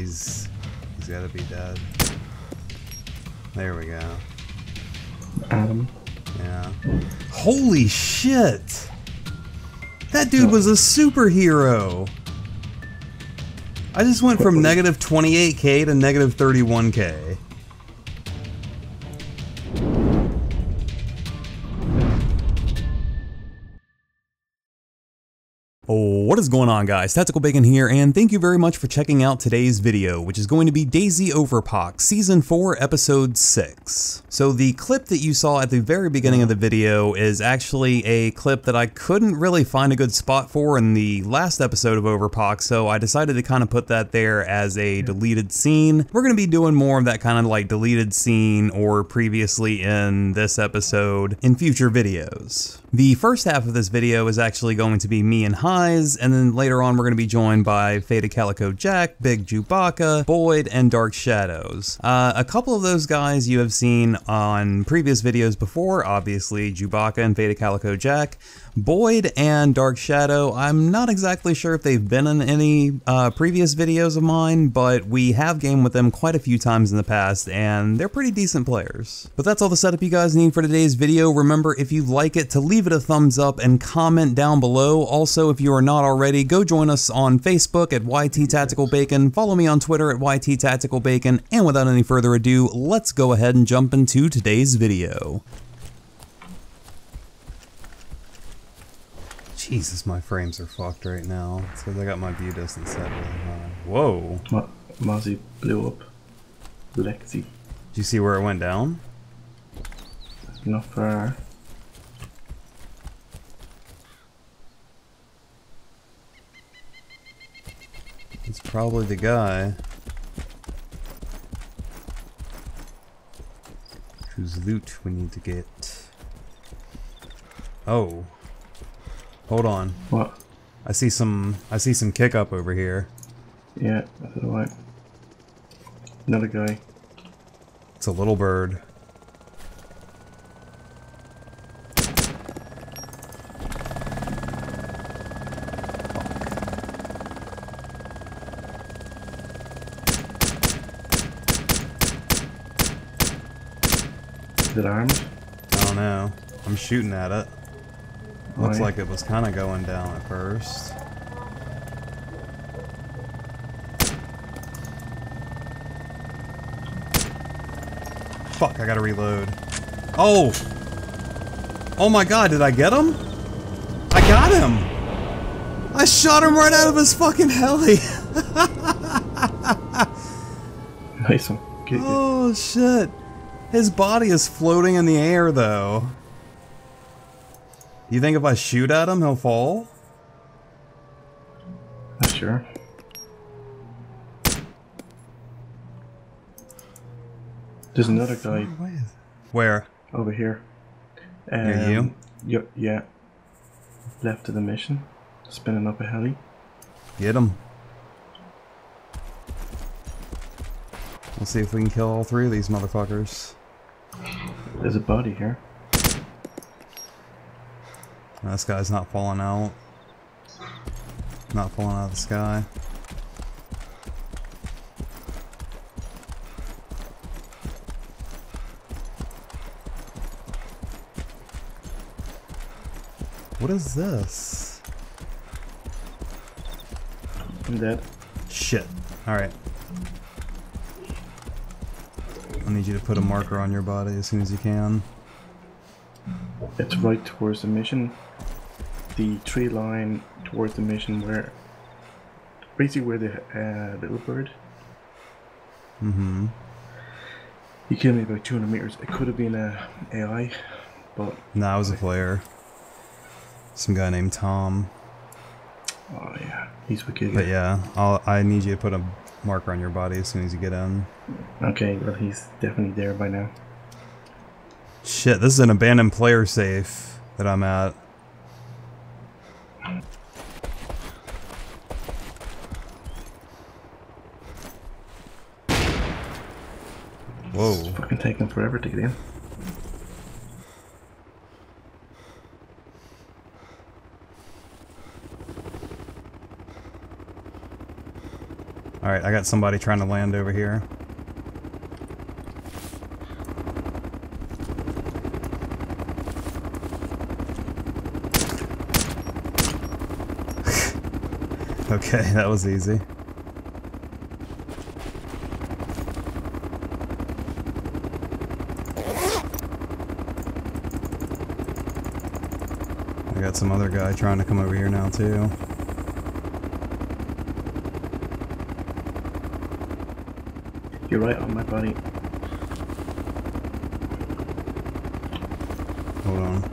he's he's got to be dead. There we go. Adam. Yeah. Holy shit! That dude was a superhero. I just went from negative 28k to negative 31k. What is going on guys, Tactical Bacon here, and thank you very much for checking out today's video, which is going to be DayZ Overpoch Season 4, Episode 6. So the clip that you saw at the very beginning of the video is actually a clip that I couldn't really find a good spot for in the last episode of Overpoch, so I decided to kind of put that there as a deleted scene. We're going to be doing more of that kind of like deleted scene or previously in this episode in future videos. The first half of this video is actually going to be me and Hyze, and then later on we're going to be joined by Faded Calico Jack, Big Chewbacca, Boyd, and Dark Shadows. Uh, a couple of those guys you have seen on previous videos before, obviously Chewbacca and Faded Calico Jack. Boyd and Dark Shadow, I'm not exactly sure if they've been in any uh, previous videos of mine, but we have gamed with them quite a few times in the past, and they're pretty decent players. But that's all the setup you guys need for today's video. Remember, if you like it, to leave it a thumbs up and comment down below. Also, if you are not already, go join us on Facebook at YT Tactical Bacon, follow me on Twitter at YT Tactical Bacon, and without any further ado, let's go ahead and jump into today's video. Jesus, my frames are fucked right now. It's because I got my view distance set really high. Whoa. Ma Mozzie blew up. Lexi. Do you see where it went down? Not far. Probably the guy. Whose loot we need to get. Oh. Hold on. What? I see some I see some kick up over here. Yeah, that's alright. Another guy. It's a little bird. Is it armed? I don't know. I'm shooting at it. Oh, Looks Why? like it was kind of going down at first. Fuck, I gotta reload. Oh! Oh my god, did I get him? I got him! I shot him right out of his fucking heli! Nice one. Good. oh shit. His body is floating in the air though. You think if I shoot at him, he'll fall? Not sure. There's another guy Where? over here. Near you? Um, Yeah, yeah. Left of the mission. Spinning up a heli. Get him. We'll see if we can kill all three of these motherfuckers. There's a body here. This guy's not falling out. Not falling out of the sky. What is this? I'm dead. Shit. Alright. I need you to put a marker on your body as soon as you can. It's right towards the mission. The tree line towards the mission where basically where the uh, little bird. Mm-hmm. He killed me about 200 meters. It could have been a AI, but Nah, I was a player. Some guy named Tom. oh yeah, he's wicked. But yeah, I'll, I need you to put a marker on your body as soon as you get in. Okay, well he's definitely there by now. Shit, this is an abandoned player safe that I'm at. Whoa. It's fucking taking forever to get in. Alright, I got somebody trying to land over here. okay, that was easy. I got some other guy trying to come over here now too. You're right on my body. Hold on.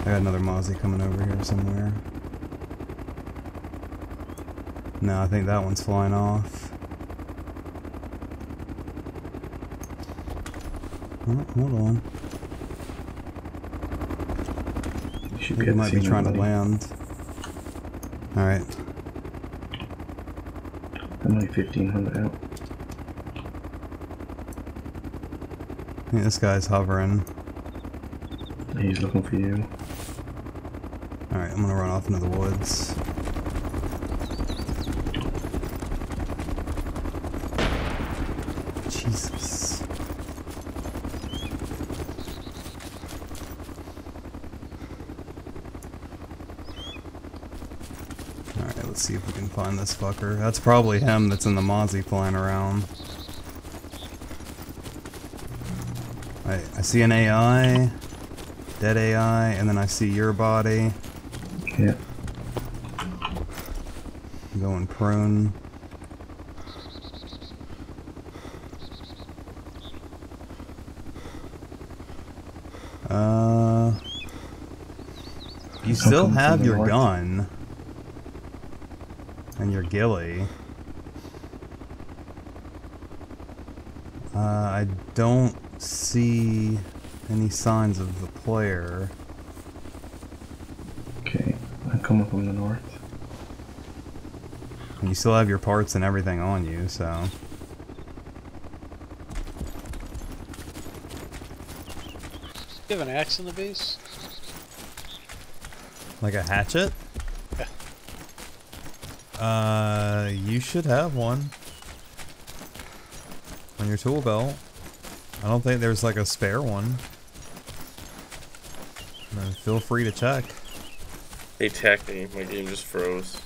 I got another Mozzie coming over here somewhere. No, I think that one's flying off. Oh, hold on. You should be might be trying to land. Alright. I'm only 1500 out. I think this guy's hovering. He's looking for you. Alright, I'm gonna run off into the woods. Jesus. Alright, let's see if we can find this fucker. That's probably him that's in the Mozzie flying around. I, I see an AI, dead AI, and then I see your body. Yeah. Going prone. Uh, you still have your north. gun and your ghillie. Uh, I don't see any signs of the player. Okay. I'm coming from the north. You still have your parts and everything on you, so. You have an axe in the base? Like a hatchet? Yeah. Uh, you should have one. On your tool belt. I don't think there's like a spare one. Uh, feel free to check. They attacked me. My game just froze.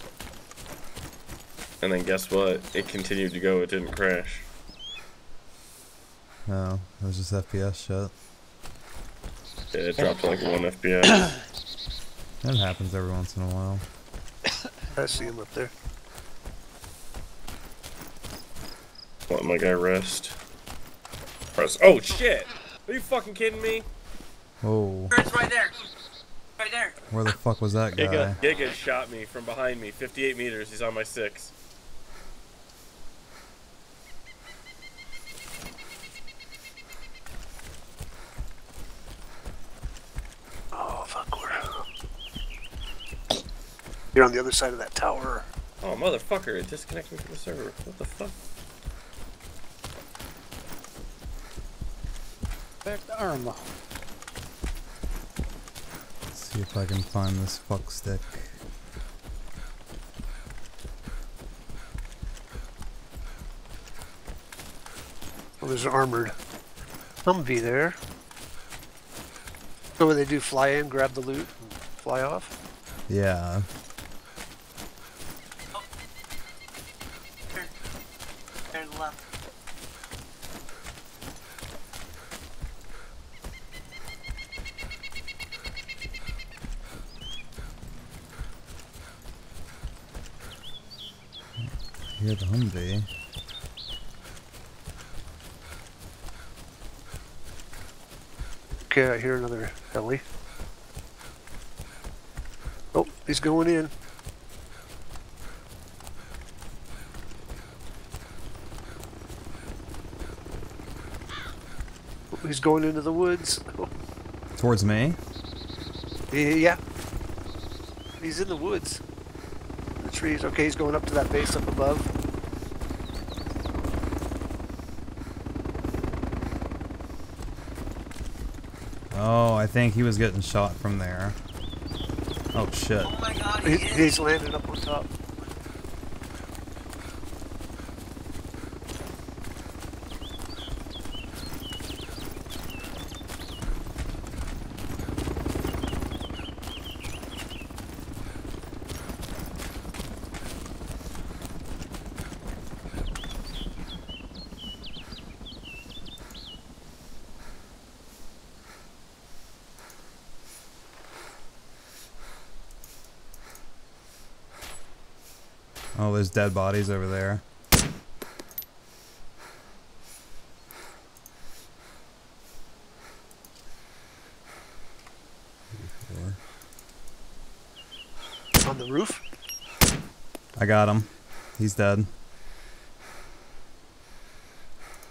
And then guess what? It continued to go. It didn't crash. No, it was just FPS shit. Yeah, it dropped like one FPS. That happens every once in a while. I see him up there. Let my guy rest. Press. Oh shit! Are you fucking kidding me? Oh. It's right there. Right there. where the fuck was that guy? Giga, Giga shot me from behind me, 58 meters. He's on my six. Oh, fuck. Where? You're on the other side of that tower. Oh motherfucker! It disconnected me from the server. What the fuck? Back to Arma. Let's see if I can find this fuck stick. Well, there's an armored Humvee there. So what they do, fly in, grab the loot, and fly off? Yeah. There. There to left. Hear the Humvee. Okay, I hear another heli. Oh, he's going in. Oh, He's going into the woods. Oh, Towards me? yeah. He's in the woods. Trees. Okay, he's going up to that base up above. Oh, I think he was getting shot from there. Oh shit. Oh my god, He, he he's landing up on top. Oh, there's dead bodies over there. On the roof? I got him. He's dead.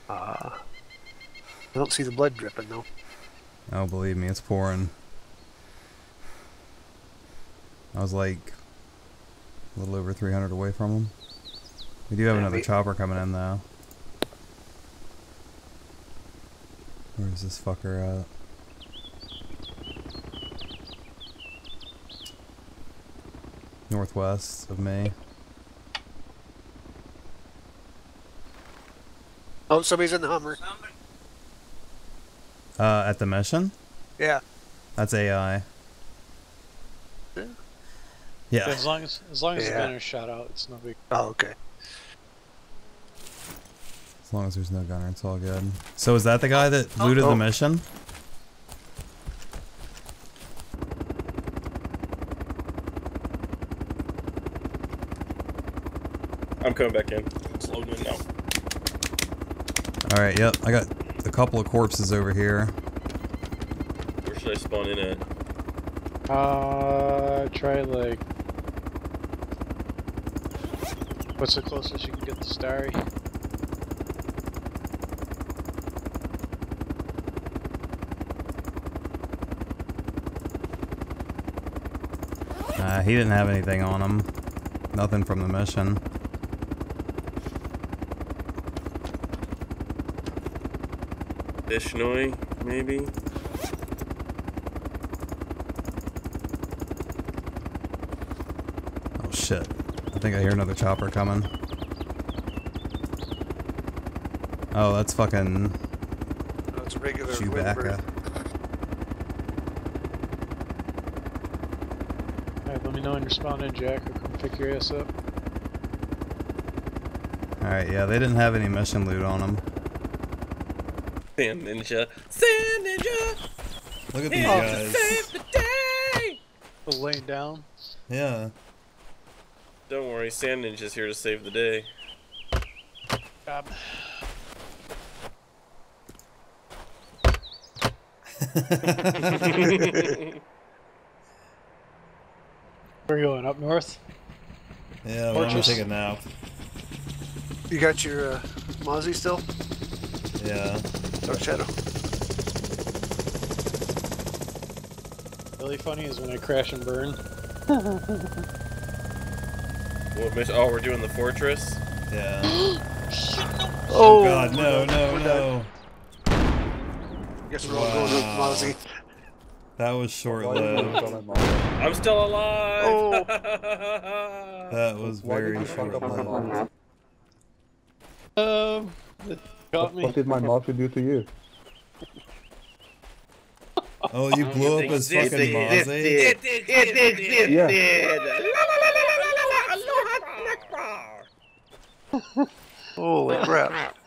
Uh, I don't see the blood dripping though. Oh, believe me, it's pouring. I was like a little over 300 away from them. We do have Yeah, another we- chopper coming in though. Where's this fucker at? Northwest of me. Oh, somebody's in the Hummer. Uh, at the mission? Yeah. That's AI. Yeah. Yeah. As long as as long as Yeah. the gunner's shot out, it's no big. Oh, okay. As long as there's no gunner, it's all good. So is that the guy that looted Oh. the mission? I'm coming back in. It's loading in now. Alright, yep. I got a couple of corpses over here. Where should I spawn in at? Uh, try like. What's the closest you can get to Stary? Uh, he didn't have anything on him. Nothing from the mission. Vyshnoye, maybe? Oh shit. I think I hear another chopper coming. Oh, that's fucking No, regular Chewbacca. Alright, let me know when you're spawning, Jack. I'll come pick your ass up. Alright, yeah, they didn't have any mission loot on them. Sand Ninja. Sand Ninja! Look at Here to save the day! Oh, laying down. Yeah. Don't worry, Sand Ninja's here to save the day. God. Where are going? Up north? Yeah, we're gonna take a nap. You got your uh, Mozzie still? Yeah. Dark Shadow. Really funny is when I crash and burn. What mission? Oh, we're doing the fortress? Yeah. Oh, God, no, no, no. Guess we're all going with Mozzie. That was short lived. I'm still alive! Oh. That was Why very you fuck short up my lived. mom? Um, it got me. What did my Mozzie do to you? Oh, you blew up his fucking did, it Mozzie? It did, it did, it Yeah. did! Holy crap.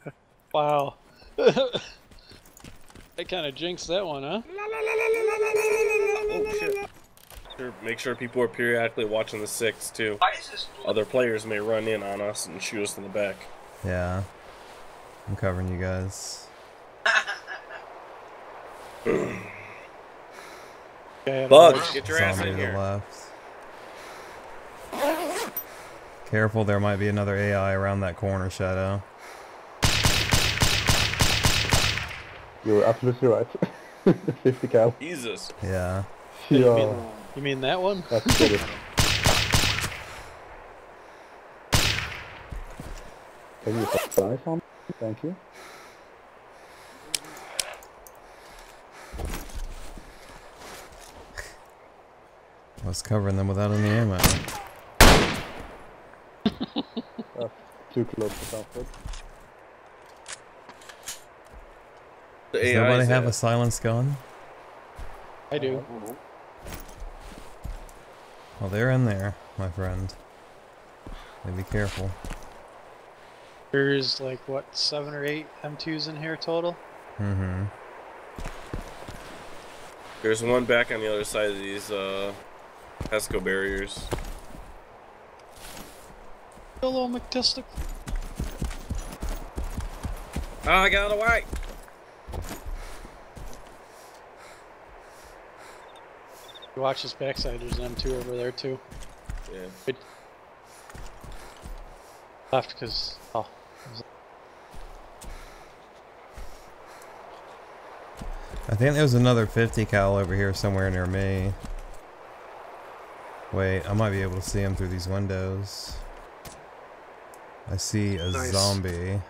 Wow. I kind of jinxed that one, huh? Oh shit. Make sure people are periodically watching the six too. Why is this? Other players may run in on us and shoot us in the back. Yeah. I'm covering you guys. Bugs, get your ass in here. left. Careful, there might be another AI around that corner, Shadow. You're absolutely right. 50 cal. Jesus. Yeah. You Yeah, mean, you mean that one? that's good. Can you put dice on? Thank you. I was covering them without any ammo. Too close to comfort. The Does AI nobody have at- a silenced gun? I do. Well, they're in there, my friend. Be careful. There's like what seven or eight M2s in here total. Mm-hmm. There's one back on the other side of these uh, HESCO barriers. Hello, McTistic. I got away. You watch his backside. There's an M2 over there too. Yeah. Left because oh, I think there was another 50 cal over here somewhere near me. Wait, I might be able to see him through these windows. I see a Nice. zombie.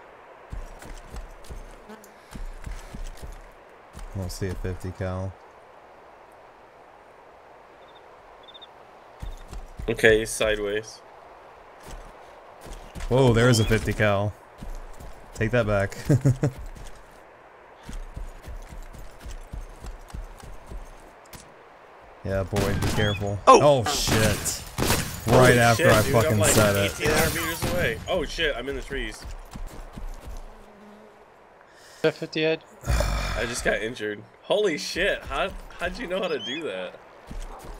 I don't see a 50 cal. Okay, sideways. Whoa, there is a 50 cal. Take that back. yeah, boy, be careful. Oh! oh shit. Right Holy after shit, I dude, fucking I'm like said it. 1800 meters away. Oh shit, I'm in the trees. that 50 head. I just got injured. Holy shit, how, how'd you know how to do that?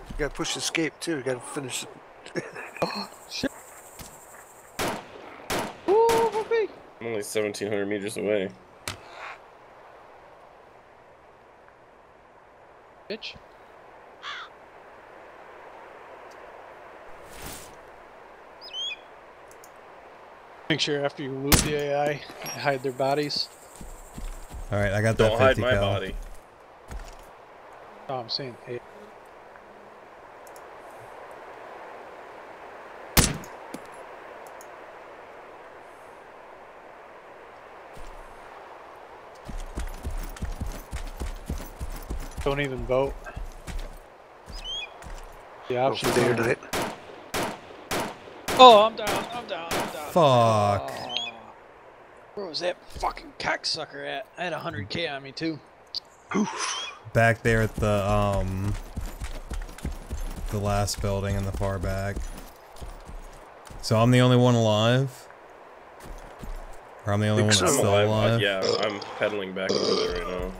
You gotta push escape too. You gotta finish. oh, shit. Ooh, whoopee. I'm only 1700 meters away. Bitch. Make sure after you loot the AI, you hide their bodies. Alright, I got that Don't 50 hide my cal. body. Oh, I'm saying, hey, don't even vote. The Go option oh, for day or there. night. Oh, I'm down. I'm down. I'm down. Fuck. Where was that fucking cocksucker at? I had 100k on me too. Back there at the, um... The last building in the far back. So I'm the only one alive? Or I'm the only one that's still I'm alive. alive? Uh, yeah, I'm pedaling back over there right now.